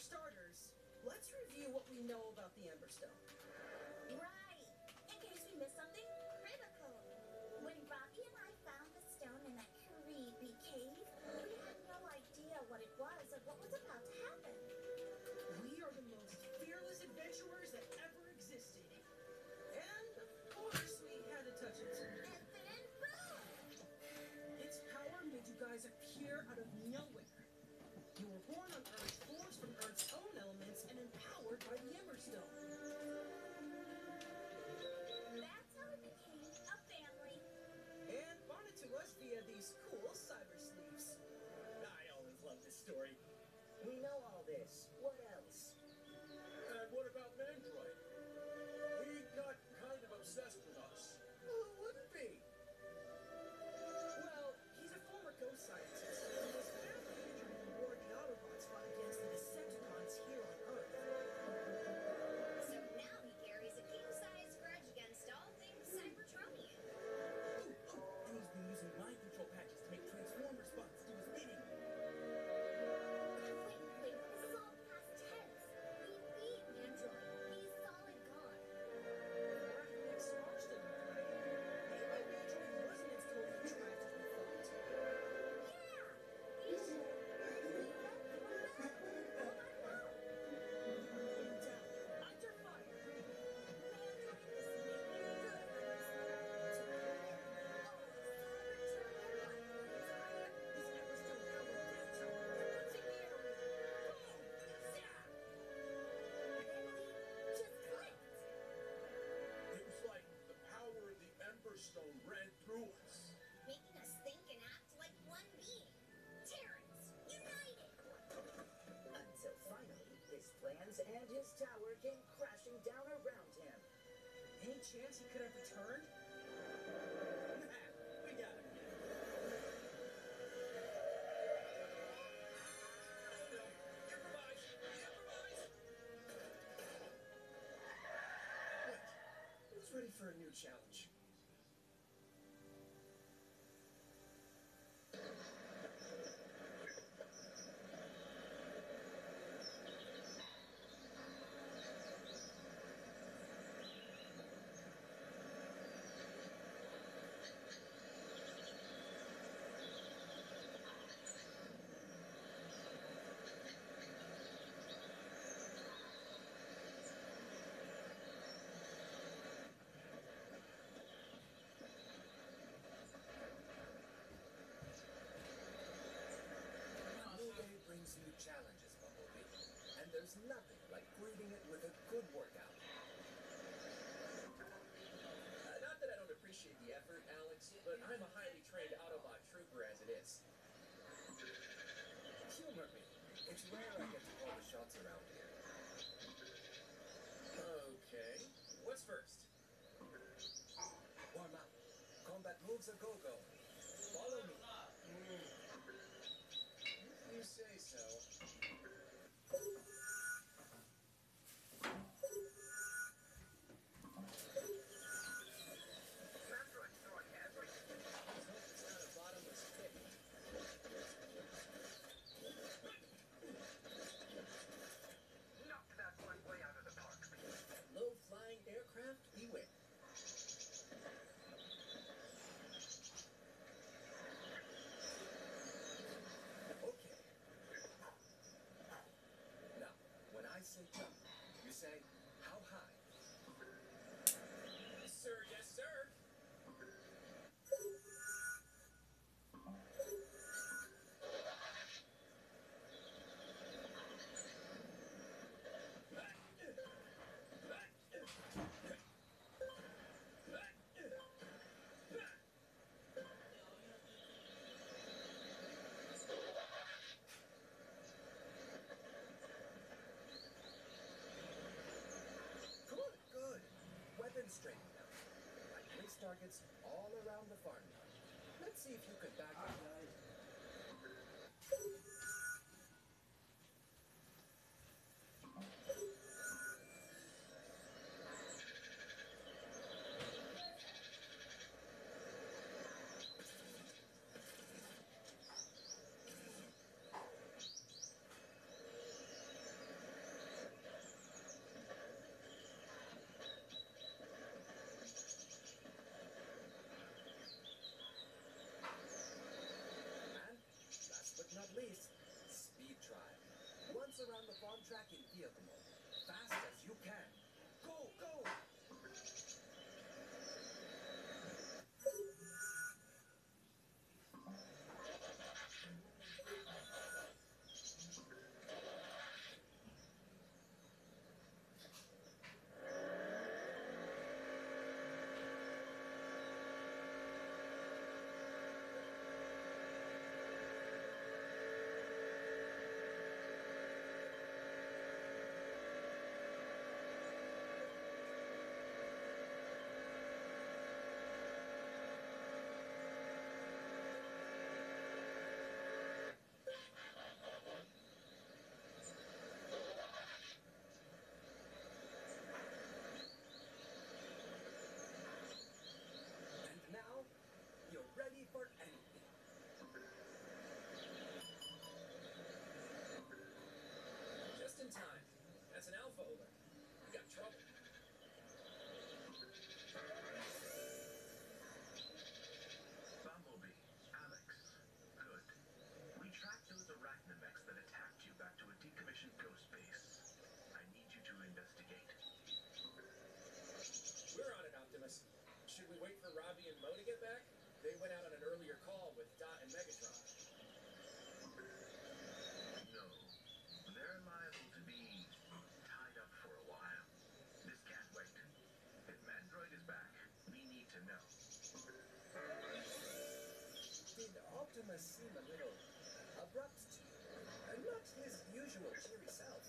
starters, let's review what we know about the Emberstone. Right. In case we miss something critical. When Robbie and I found the stone in that creepy cave, we had no idea what it was or what was about to happen. We are the most fearless adventurers that ever existed. And, of course, we had to touch it. And then, boom! Its power made you guys appear out of nowhere. You were born on Earth or Yammerstone. That's how it became a family. And bonded to us via these cool cyber sleeves. I always love this story. ready for a new challenge. It's I get the shots around here. Okay, what's first? Warm up. Combat moves a go-go. Follow me. Mm. You say so. targets all around the farm. Let's see if you can back up. went out on an earlier call with Dot and Megatron. No, they're liable to be tied up for a while. This can't wait. If Mandroid is back, we need to know. Did Optimus seem a little abrupt to you? And not his usual cheery self.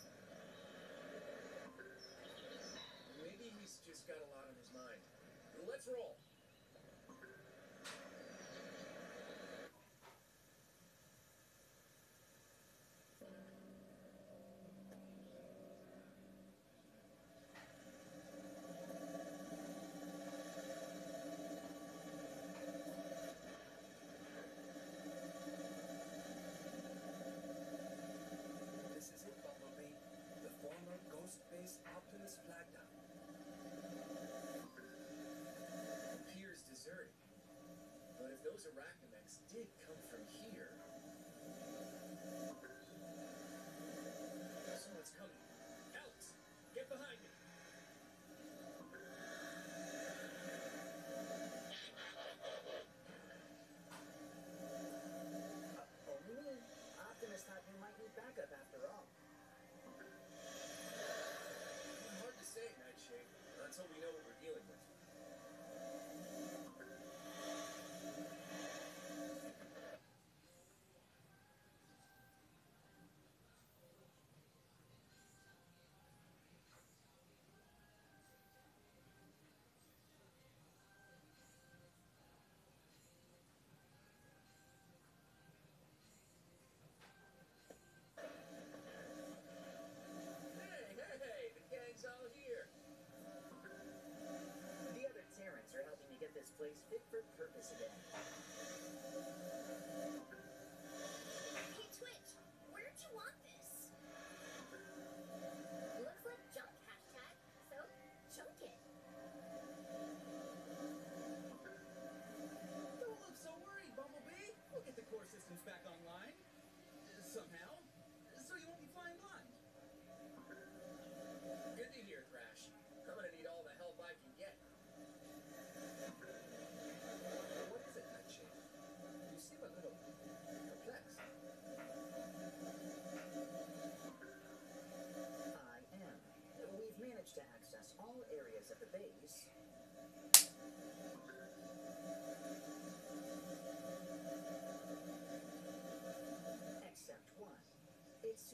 Maybe he's just got a lot on his mind. interact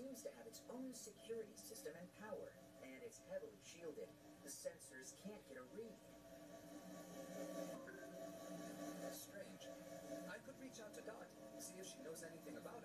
seems to have its own security system and power, and it's heavily shielded. The sensors can't get a read. Strange. I could reach out to Dot, see if she knows anything about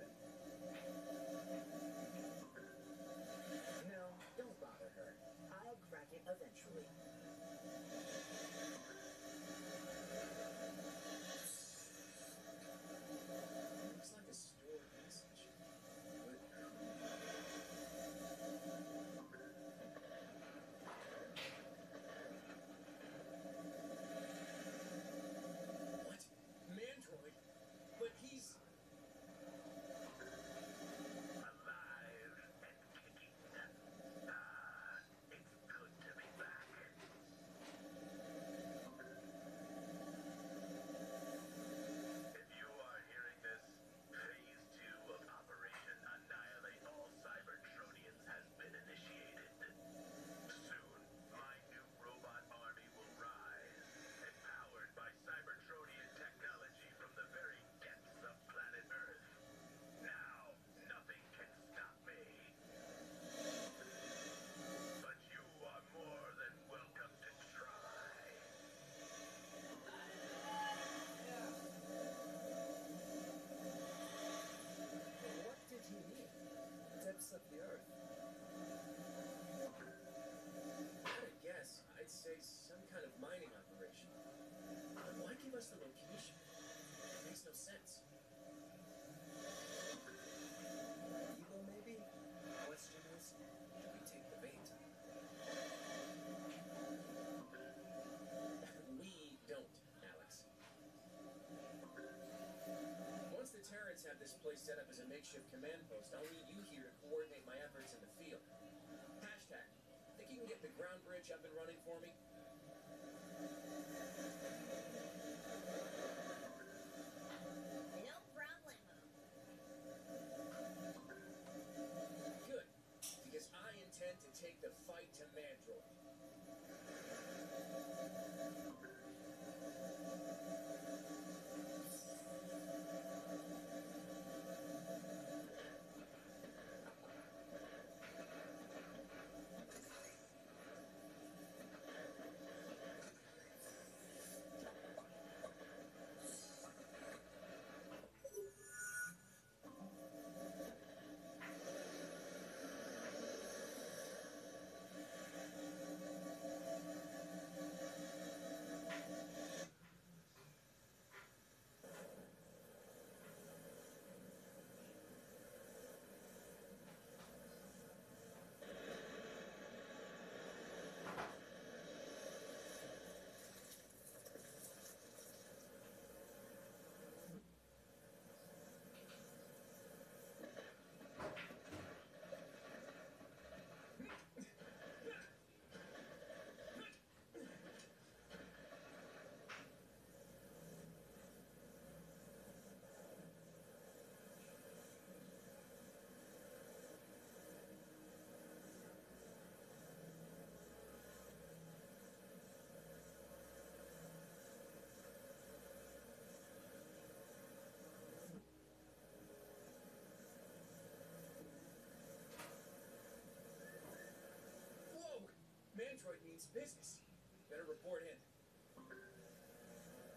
business. Better report in.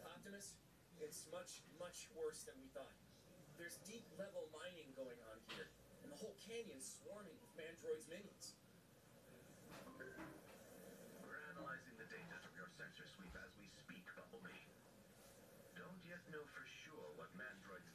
Optimus, it's much, much worse than we thought. There's deep level mining going on here, and the whole canyon's swarming with Mandroid's minions. We're analyzing the data from your sensor sweep as we speak, Bumblebee. Don't yet know for sure what Mandroid's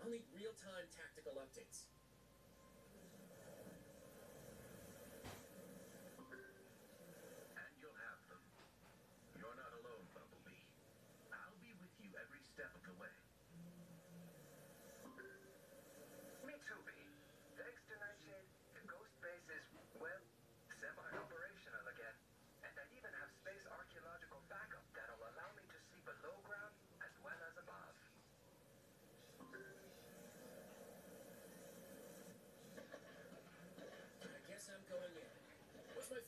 I need real-time tactical updates.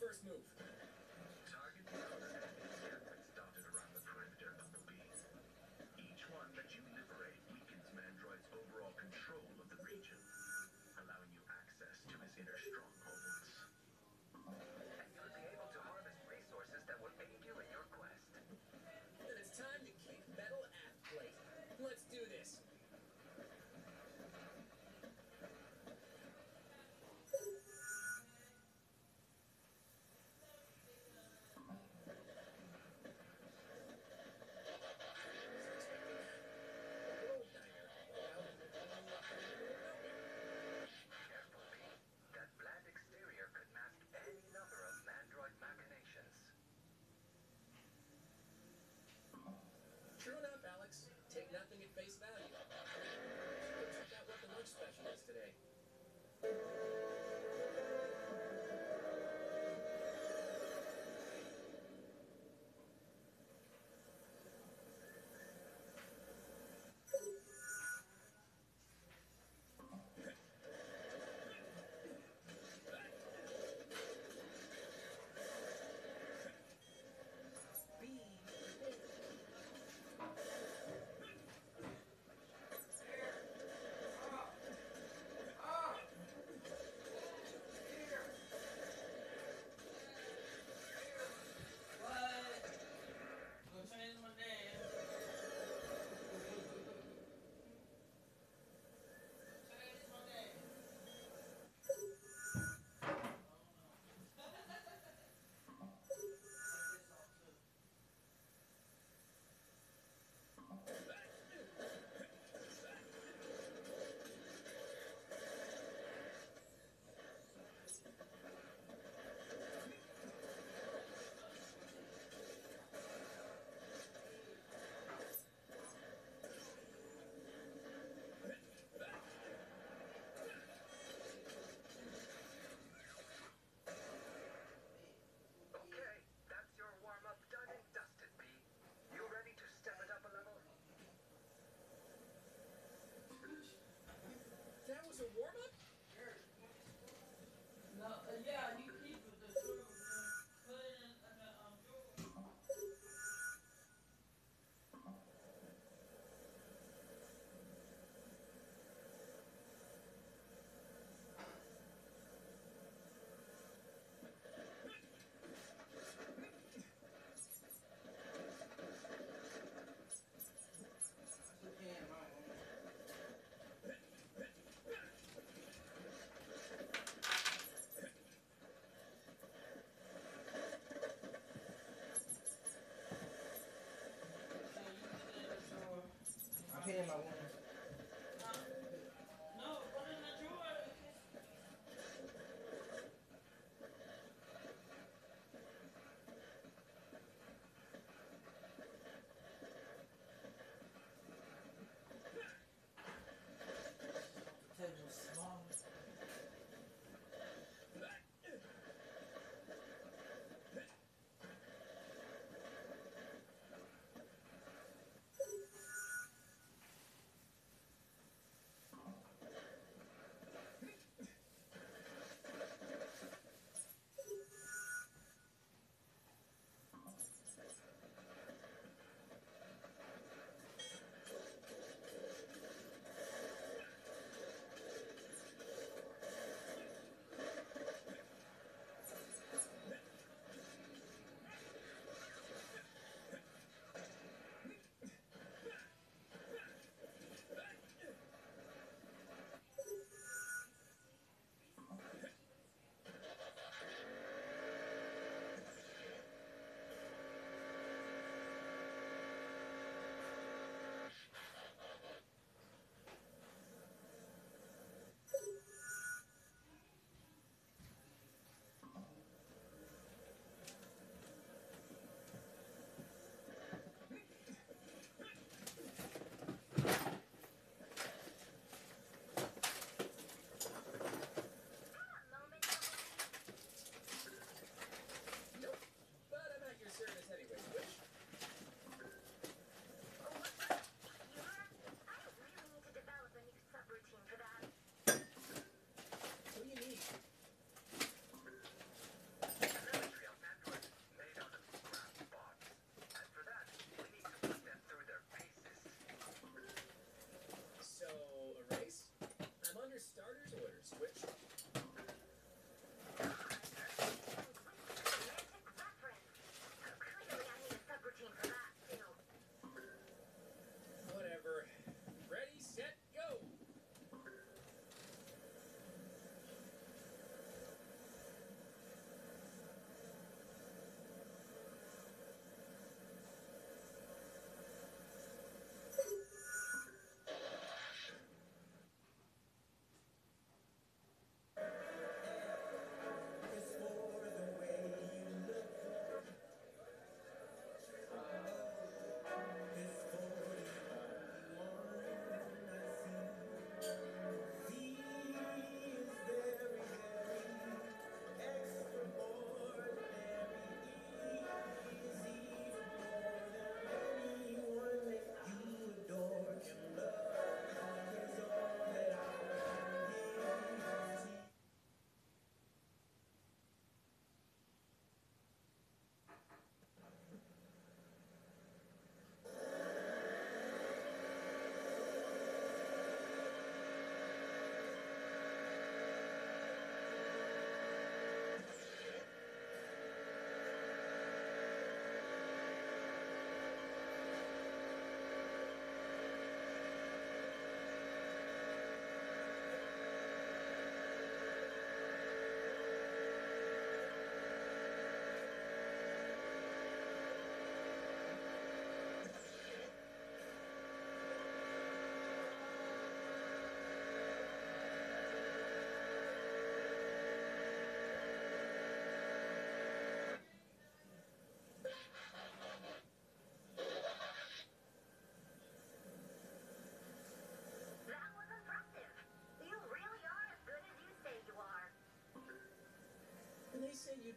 first move.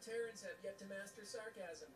Terrans have yet to master sarcasm.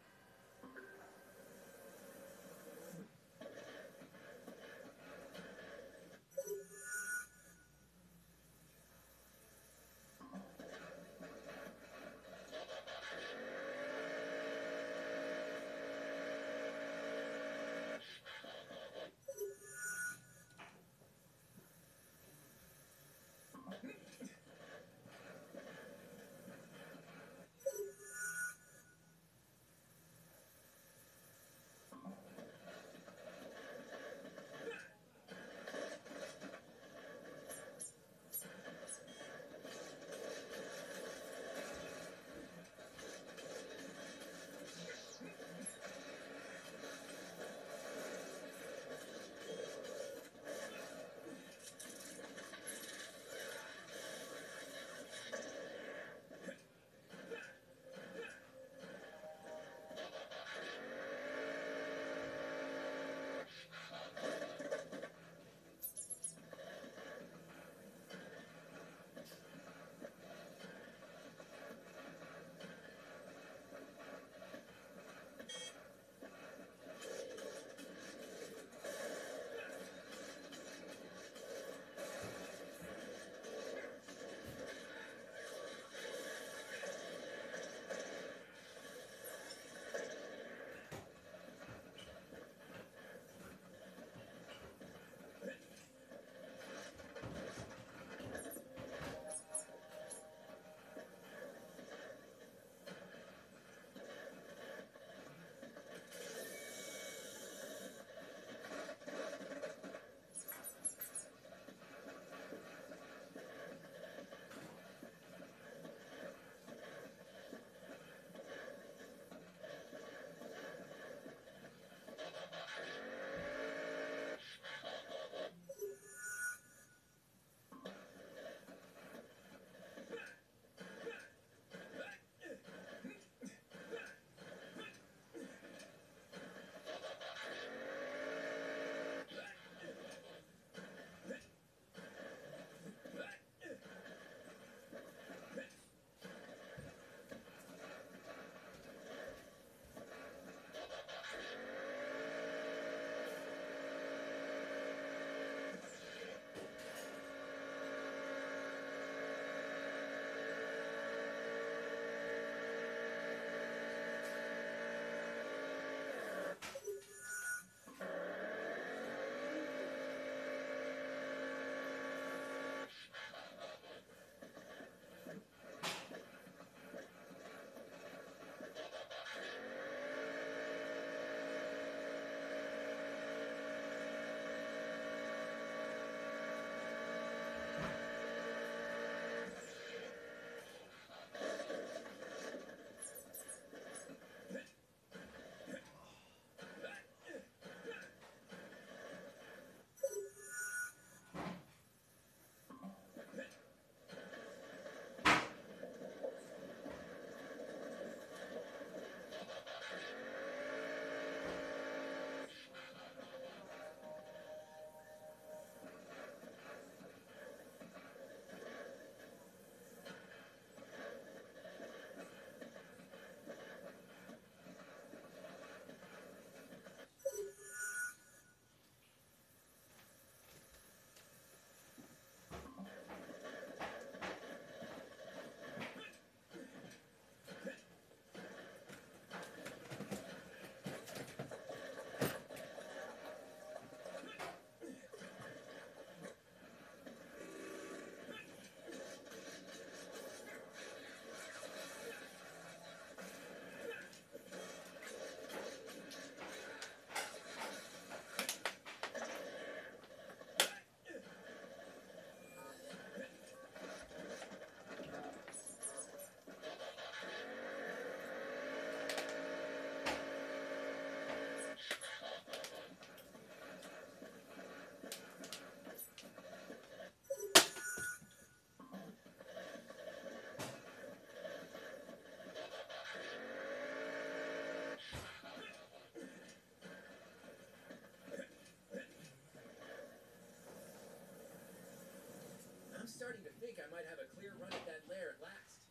starting to think I might have a clear run at that lair at last.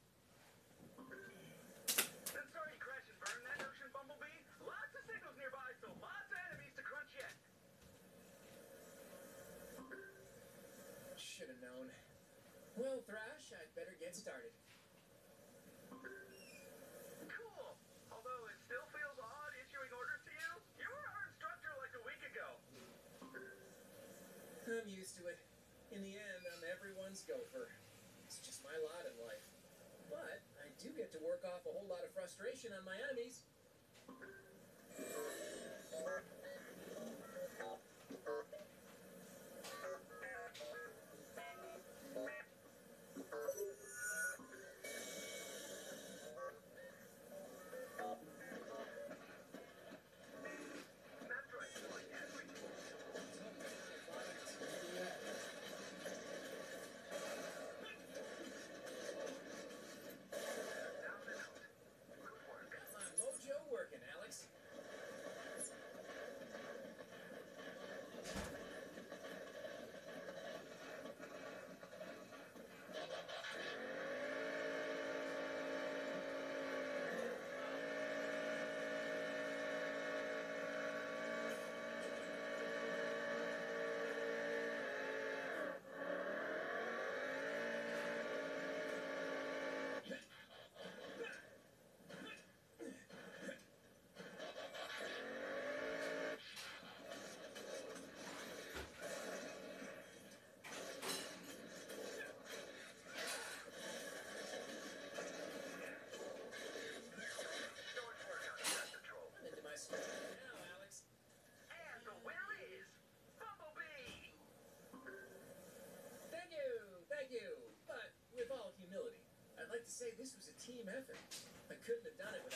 That's already crash and burn, that ocean bumblebee. Lots of signals nearby, so lots of enemies to crunch yet. Should have known. Well, Thrash, I'd better get started. Cool. Although it still feels odd issuing orders to you, you were our instructor like a week ago. I'm used to it in the end, I'm everyone's gopher. It's just my lot in life. But I do get to work off a whole lot of frustration on my enemies. say this was a team effort. I couldn't have done it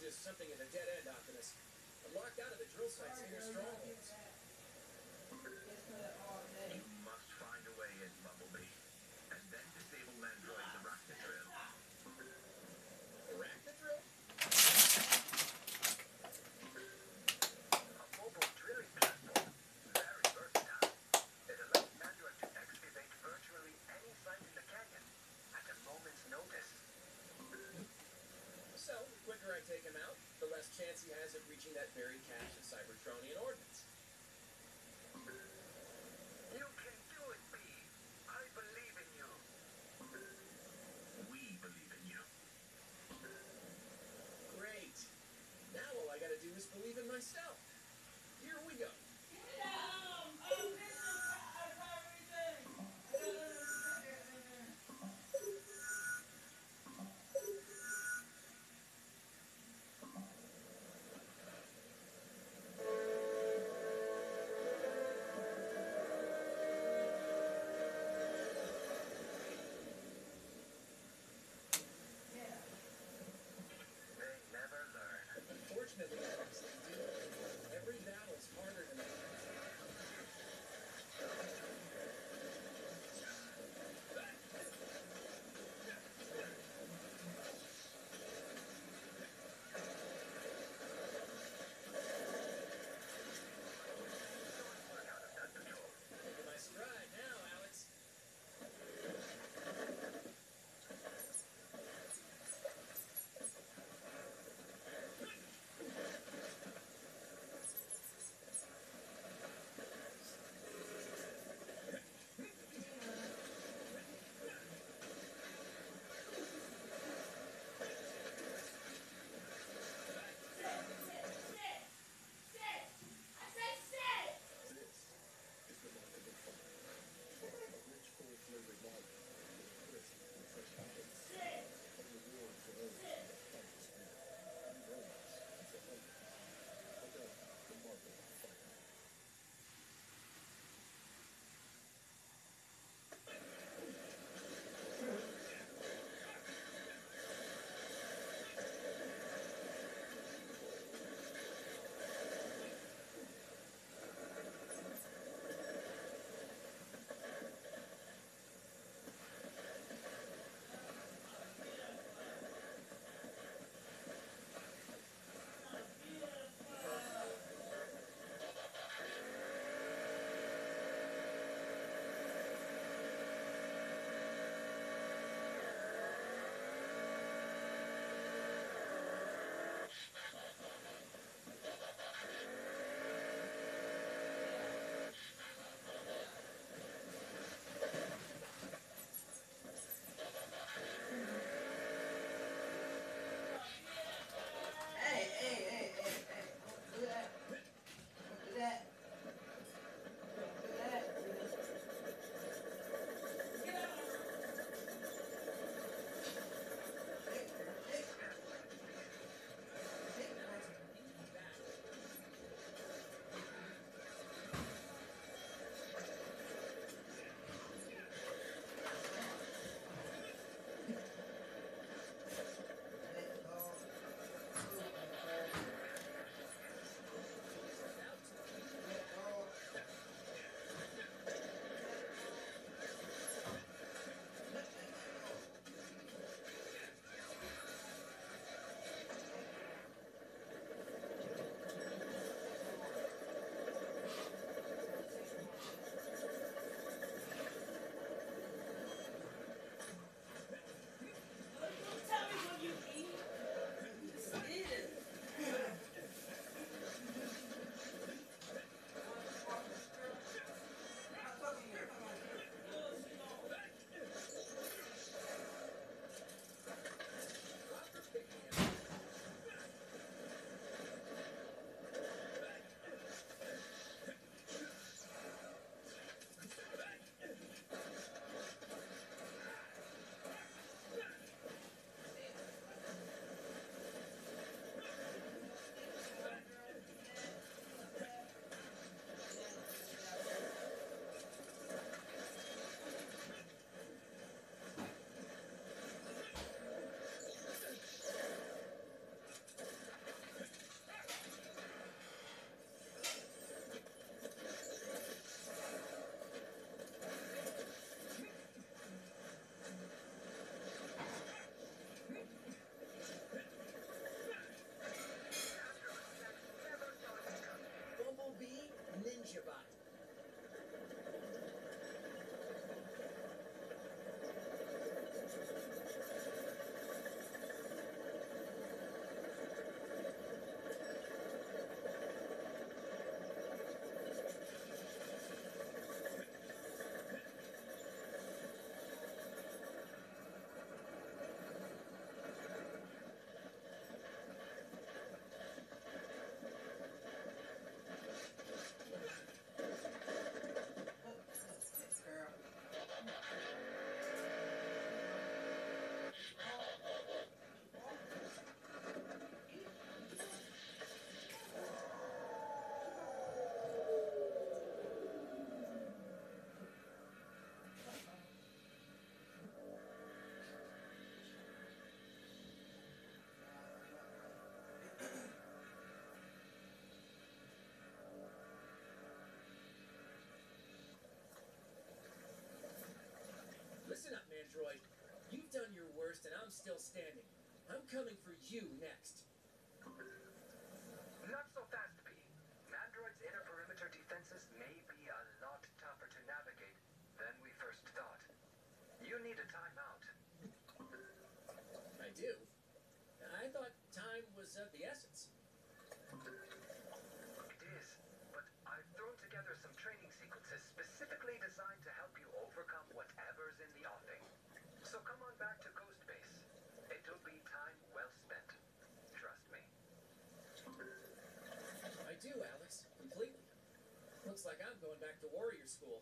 just something in the dead end on. I'm locked out of the drill sites near strongholds. very standing. I'm coming for you next. Not so fast, B. Mandroid's inner perimeter defenses may be a lot tougher to navigate than we first thought. You need a timeout. I do. I thought time was of the essence. It is, but I've thrown together some training sequences specifically designed to help you overcome whatever's in the offing. So come on back to Ghost Base. It'll be time well spent. Trust me. I do, Alex. Completely. Looks like I'm going back to warrior school.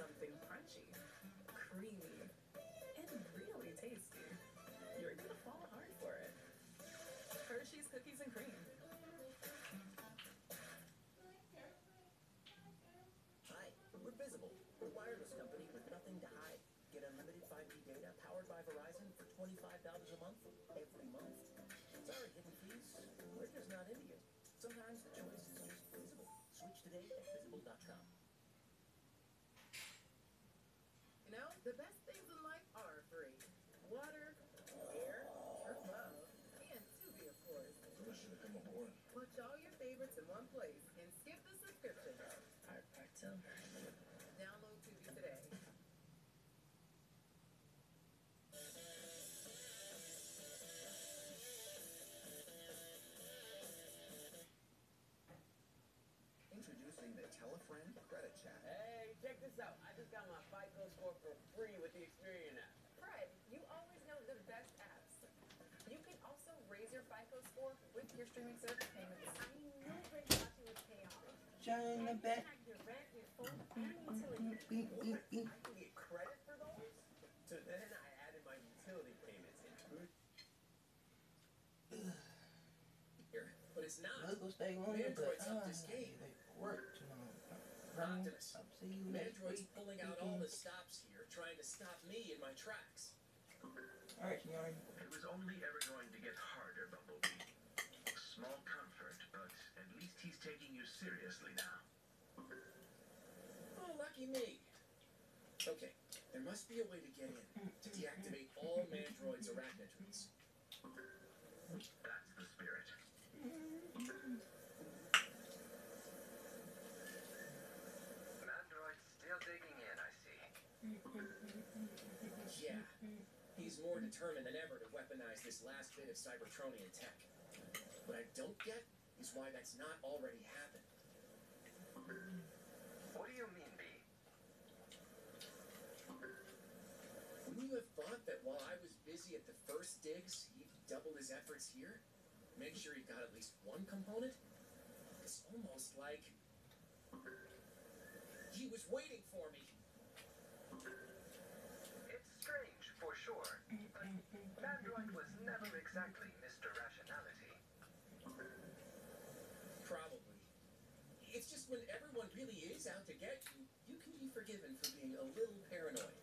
Something crunchy, creamy, and really tasty. You're gonna fall hard for it. Hershey's Cookies and Cream. Hi, we're Visible, a wireless company with nothing to hide. Get unlimited 5G data powered by Verizon for $25 a month every month. Sorry, hidden fees. We're just not into you. Sometimes the choice is just visible. Switch today Introducing the Tell a Friend credit chat. Hey, check this out. I just got my FICO score for free with the Experian app. Fred, you always know the best apps. You can also raise your FICO score with your streaming service payments. I knew Bridgewater would pay off. Shine the back. Have your rent, your phone, and utilities. What? I can get credit for those? So then I added my utility payments and food. Here, but it's not. Let's go stay on it, but Mandroid's up uh, this game. they work tomorrow. Optimus. I'll see you next Mandroid's week. pulling out all the stops here, trying to stop me in my tracks. All right, Yarn. It was only ever going to get harder, Bumblebee. Small comfort, but at least he's taking you seriously now. Oh, lucky me. Okay, there must be a way to get in to deactivate all Mandroid's arachnotroids. That's the spirit. Mandroid's still digging in, I see. Yeah, he's more determined than ever to weaponize this last bit of Cybertronian tech. What I don't get is why that's not already happened. What do you mean, B? Wouldn't you have thought that while I was busy at the first digs, he'd double his efforts here? Make sure he got at least one component? It's almost like he was waiting for me. It's strange, for sure, but Mandroid was never exactly Mr. Rationality. Probably. It's just when everyone really is out to get you, you can be forgiven for being a little paranoid.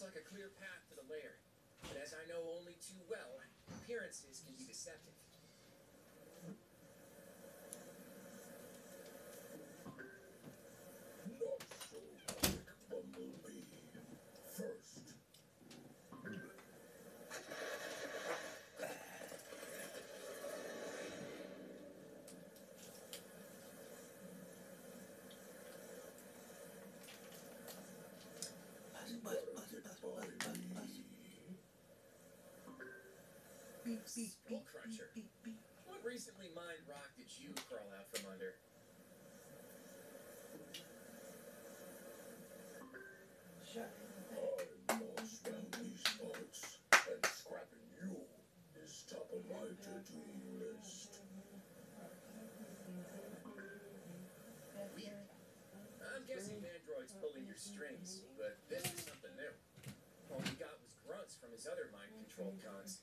Like a clear path to the lair. But as I know only too well, appearances can be deceptive. Not so quick, Bumblebee. First, Buzz, buzz, buzz, buzz, buzz, buzz, buzz. Beep, beep, beep, Skull cruncher. What recently mined rock did you crawl out from under? I'm round these parts, and scrapping you is top of my to-do list. I'm guessing Mandroid's pulling your strings, but this is something new. All we got was grunts from his other mind control cons.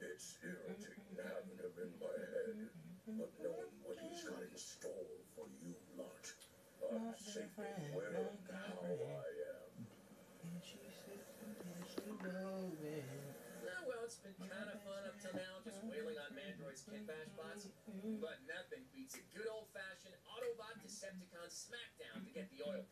It's irritating having him in my head, but knowing what he's got in store for you lot, I'm safe in where and how I am. And she said, "Yes, you know it." Oh, well, it's been kind of fun up till now, just wailing on Mandroid's kit bash bots. But nothing beats a good old fashioned Autobot Decepticon smackdown to get the oil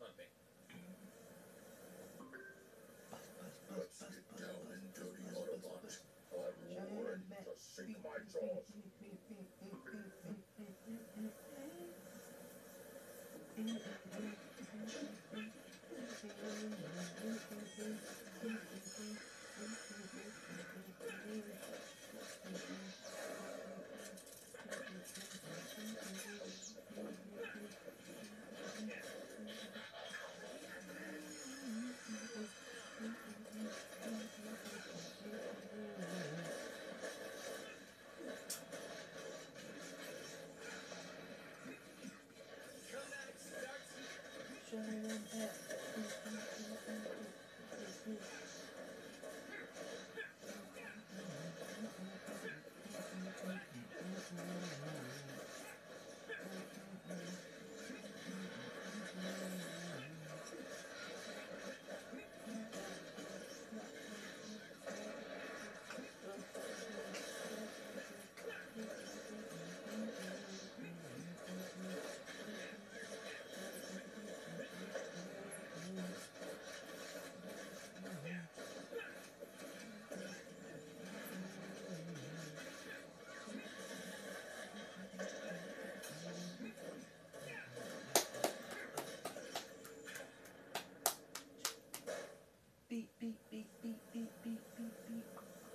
Beep, beep, beep, beep, beep, beep, beep, beep.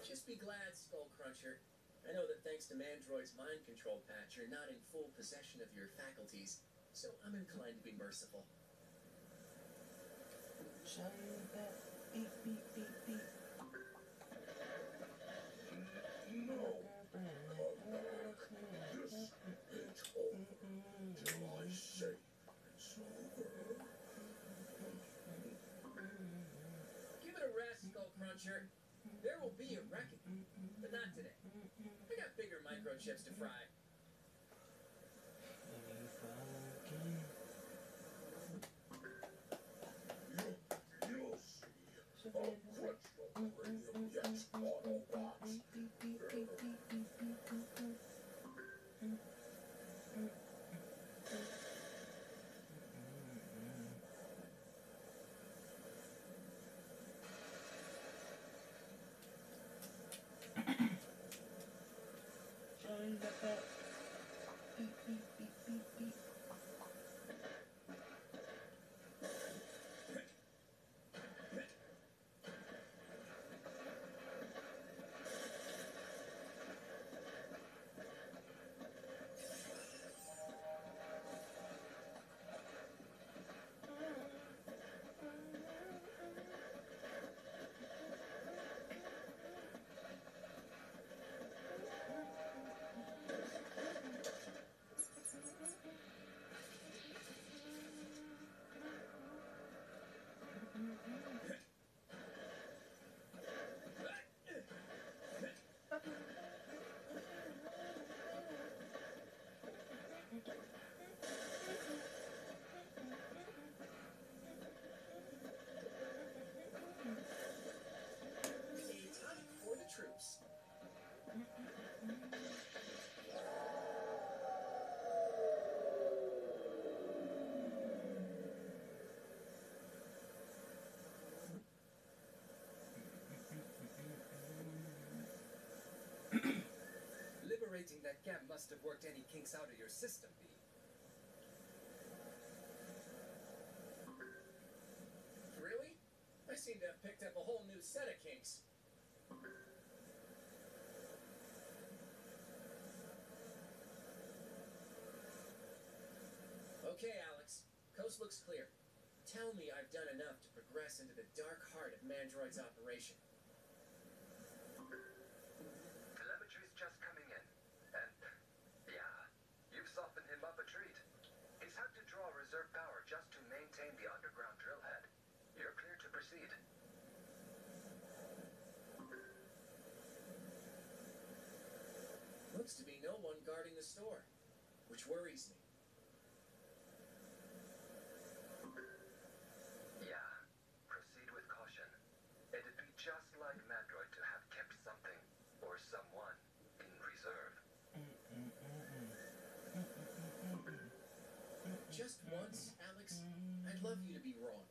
Just be glad, Skull Cruncher. I know that thanks to Mandroid's mind control patch, you're not in full possession of your faculties, so I'm inclined to be merciful. Beep, beep, beep, beep. Cruncher. There will be a reckoning, but not today. I got bigger microchips to fry. That gap must have worked any kinks out of your system, B. Really? I seem to have picked up a whole new set of kinks. Okay, Alex. Coast looks clear. Tell me I've done enough to progress into the dark heart of Mandroid's operation. Telemetry's just coming in. And, yeah, you've softened him up a treat. He's had to draw reserve power just to maintain the underground drill head. You're proceed. Looks to be no one guarding the store, which worries me. Yeah, proceed with caution. It'd be just like Mandroid to have kept something or someone in reserve. Just once, Alex, I'd love you to be wrong.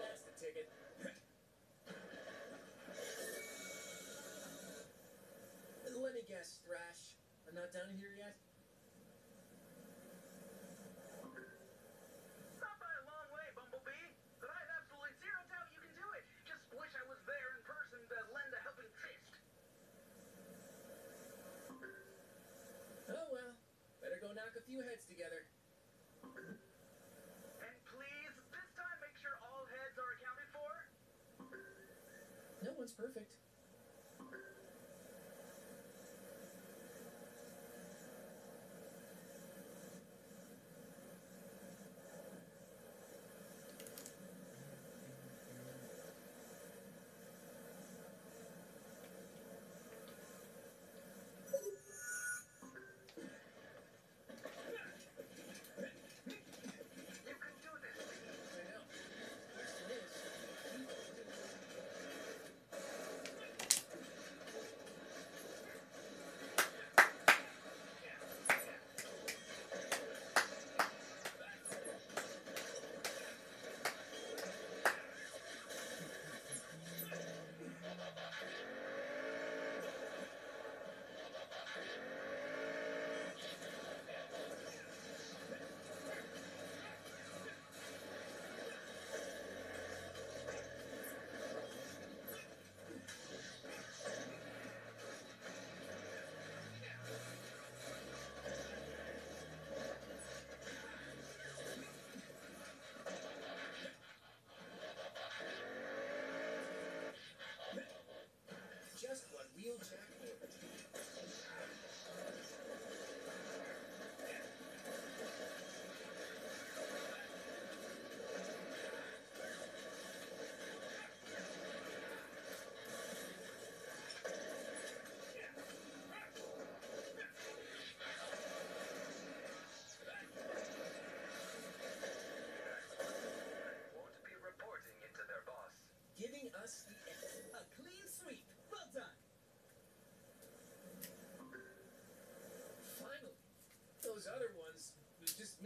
That's the ticket. Let Thrash. I'm not done here yet? Not by a long way, Bumblebee. But I have absolutely zero doubt you can do it. Just wish I was there in person to lend a helping fist. Oh well. Better go knock a few heads together. And please, this time make sure all heads are accounted for. No one's perfect.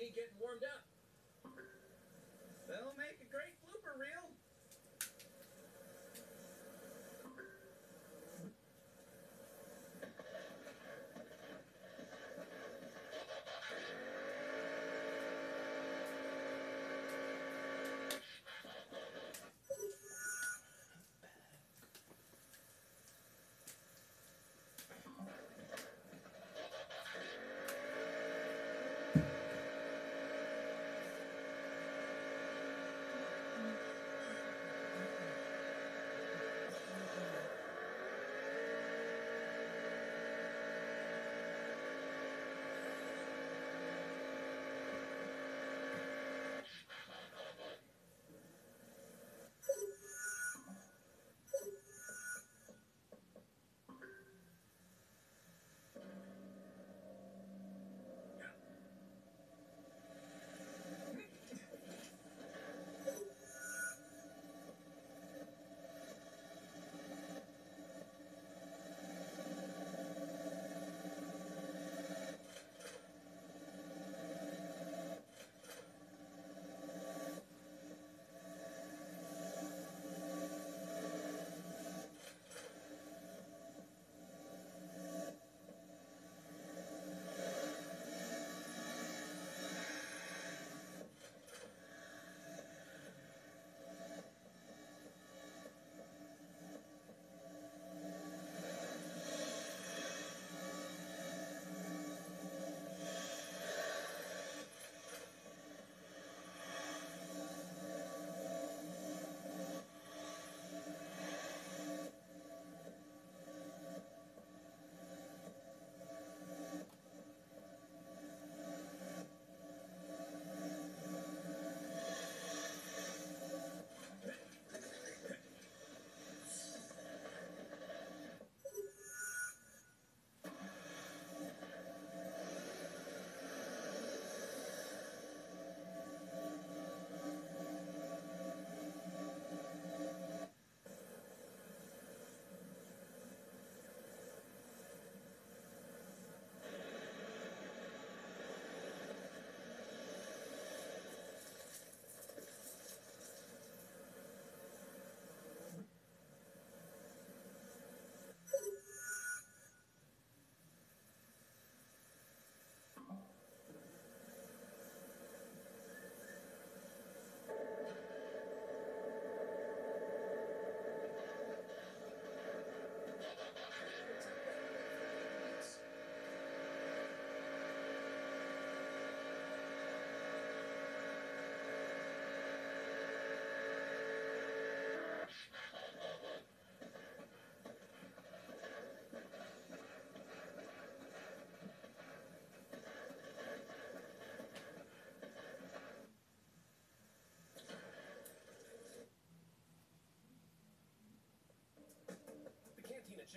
Me getting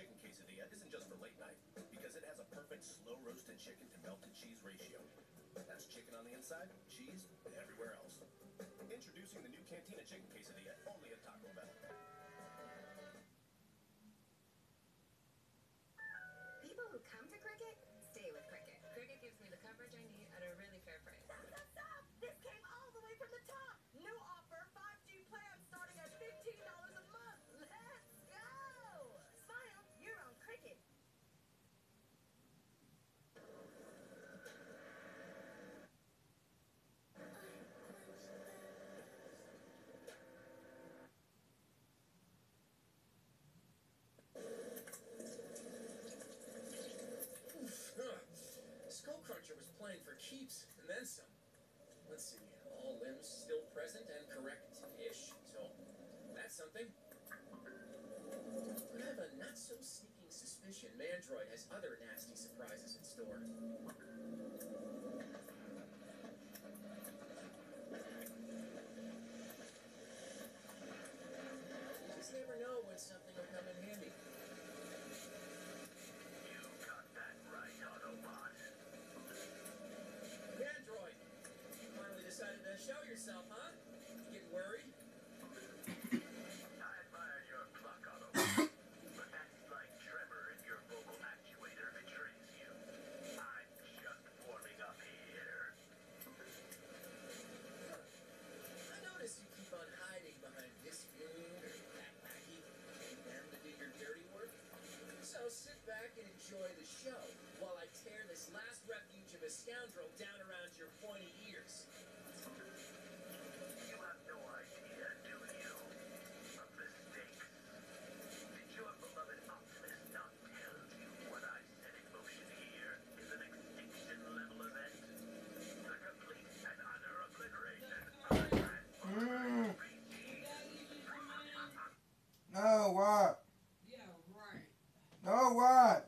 chicken quesadilla isn't just for ladies. competition, Mandroid has other nasty surprises in store. No, what? Yeah, right. No, what?